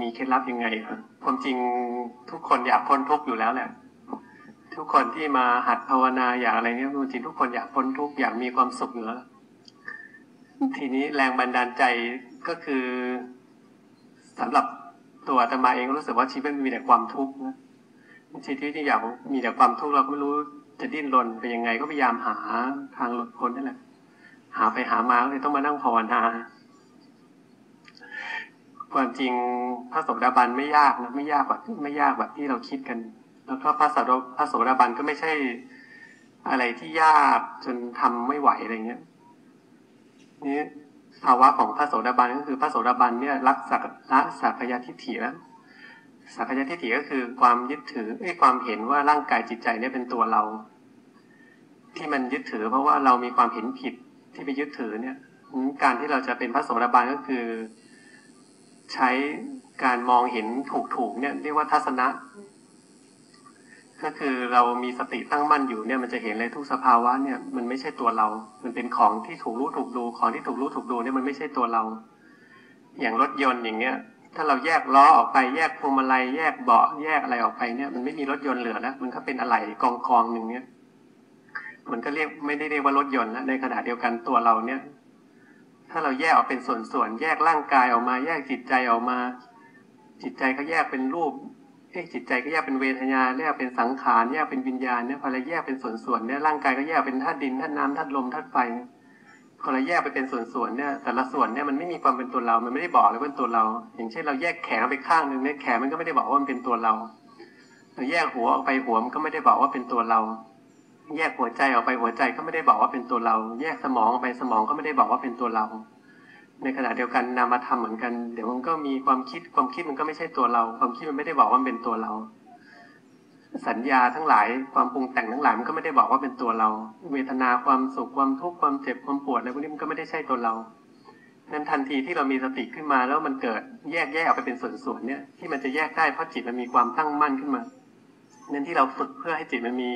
มีเคล็ดลับยังไงครับความจริงทุกคนอยากพ้นทุกข์อยู่แล้วแหละ ทุกคนที่มาหัดภาวนาอยากอะไรเนี่ยจริงทุกคนอยากพ้นทุกข์อยากมีความสุขอยู่แล้วทีนี้แรงบันดาลใจก็คือสำหรับตัวอาตมาเองรู้สึกว่าชีวิตมันมีแต่ความทุกข์นะชีวิตที่อยากมีแต่ความทุกข์เราก็ไม่รู้จะดิ้นรนไปยังไงก็พยายามหาทางหลุดพ้นนั่นแหละหาไปหามาเลยต้องมานั่งภาวนา ความจริงพระโสดาบันไม่ยากนะไม่ยากแบบไม่ยากแบบที่เราคิดกัน แล้วก็พระสดพระโสดาบันก็ไม่ใช่ อะไรที่ยากจนทำไม่ไหวอะไรเงี้ยนี่ภาวะของพระโสดาบันก็คือพระโสดาบันเนี่ยรักสักละสักยทิฏฐิแล้วสักยทิฏฐิก็คือความยึดถือไอ้ความเห็นว่าร่างกายจิตใจเนี่ยเป็นตัวเรา ที่มันยึดถือ เพราะว่าเรามีความเห็นผิดที่ไปยึดถือเนี่ย การที่เราจะเป็นพระโสดาบันก็คือ ใช้การมองเห็นถูกๆเนี่ยเรียกว่าทัศนะ ก็คือเรามีสติตั้งมั่นอยู่เนี่ยมันจะเห็นเลยทุกสภาวะเนี่ยมันไม่ใช่ตัวเรา มันเป็นของที่ถูกรู้ถูกดูของที่ถูกรู้ถูกดูเนี่ยมันไม่ใช่ตัวเรา อย่างรถยนต์อย่างเงี้ย ถ้าเราแยกล้อออกไปแยกพวงมาลัยแยกเบาะแยกอะไรออกไปเนี่ยมันไม่มีรถยนต์เหลือแล้ว มันก็เป็นอะไหล่กองกองหนึ่งเนี่ยมันก็เรียกไม่ได้เรียกว่ารถยนต์แล้วในขณะเดียวกันตัวเราเนี่ย ถ้าเราแยกออกเป็นส่วนๆ แยกร่างกายออกมา แยกจิตใจออกมา จิตใจก็แยกเป็นรูปเอ้จิตใจก็แยกเป็นเวทนาแยกเป็นสังขารแยกเป็นวิญญาณเนี่ยพอเราแยกเป็นส่วนๆเนี่ยร่างกายก็แยกเป็นธาตุดินธาตุน้ำธาตุลมธาตุไฟพอเราแยกไปเป็นส่วนๆเนี่ยแต่ละส่วนเนี่ยมันไม่มีความเป็นตัวเรา มันไม่ได้บอกเลยว่าเป็นตัวเรา อย่างเช่นเราแยกแขนไปข้างหนึ่งเนี่ยแขนมันก็ไม่ได้บอกว่ามันเป็นตัวเรา เราแยกหัวออกไปหัวมันก็ไม่ได้บอกว่าเป็นตัวเรา แยกหัวใจออกไปหัวใจก็ไม่ได้บอกว่าเป็นตัวเรา แยกสมองออกไปสมองก็ไม่ได้บอกว่าเป็นตัวเรา ในขณะเดียวกันนามาทำเหมือนกัน เดี๋ยวมันก็มีความคิดความคิดมันก็ไม่ใช่ตัวเรา ความคิดมันไม่ได้บอกว่าเป็นตัวเรา สัญญาทั้งหลายความปรุงแต่งทั้งหลายมันก็ไม่ได้บอกว่าเป็นตัวเรา เวทนาความสุขความทุกข์ความเจ็บความปวดอะไรพวกนี้มันก็ไม่ได้ใช่ตัวเรานั้นทันทีที่เรามีสติขึ้นมาแล้วมันเกิดแยกแยกออกไปเป็นส่วนๆเนี่ยที่มันจะแยกได้เพราะจิตมันมีความตั้งมั่นขึ้นมา นั้นที่เราฝึกเพื่อให้จิตมันมี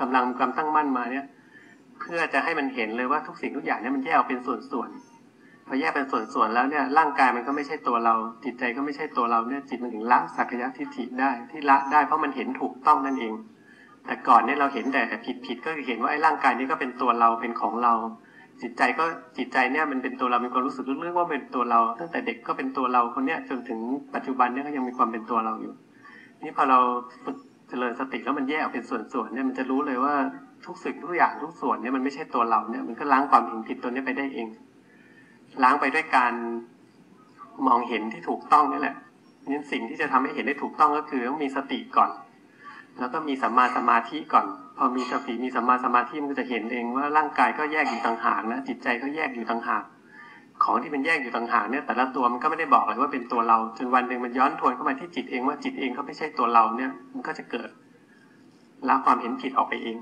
กำลังความตั้งมั่นมาเนี่ย เพื่อจะให้มันเห็นเลยว่าทุกสิ่งทุกอย่างเนี่ยมันแยกเป็นส่วนๆพอแยกเป็นส่วนๆแล้วเนี่ย ร่างกายมันก็ไม่ใช่ตัวเรา จิตใจก็ไม่ใช่ตัวเราเนี่ยจิตมันถึงละสักยะทิฏฐิได้ที่ละได้เพราะมันเห็นถูกต้องนั่นเอง แต่ก่อนเนี่ยเราเห็นแต่ผิดผิดก็เห็นว่าไอ้ร่างกายนี้ก็เป็นตัวเราเป็นของเรา จิตใจก็จิตใจเนี่ยมันเป็นตัวเรามีความรู้สึกลึกๆว่าเป็นตัวเรา ตั้งแต่เด็กก็เป็นตัวเราคนเนี้ยจนถึงปัจจุบันเนี่ยก็ยังมีความเป็นตัวเราอยู่นี่พอเราฝึก เจริญสติแล้วมันแยกเป็นส่วนๆเนี่ยมันจะรู้เลยว่าทุกสิ่งทุกอย่างทุกส่วนเนี่ยมันไม่ใช่ตัวเราเนี่ยมันก็ล้างความเห็นผิดตัวนี้ไปได้เอง ล้างไปด้วยการมองเห็นที่ถูกต้องนี่แหละนี่สิ่งที่จะทำให้เห็นได้ถูกต้องก็คือต้องมีสติก่อน แล้วก็มีสัมมาสมาธิก่อน พอมีสติมีสัมมาสมาธิมันก็จะเห็นเองว่าร่างกายก็แยกอยู่ต่างหากนะจิตใจก็แยกอยู่ต่างหาก ของที่เป็นแยกอยู่ต่างหากเนี่ยแต่ละตัวมันก็ไม่ได้บอกเลยว่าเป็นตัวเรา จนวันหนึ่งมันย้อนทวนเข้ามาที่จิตเองว่าจิตเองก็ไม่ใช่ตัวเราเนี่ย มันก็จะเกิดละความเห็นผิดออกไปเอง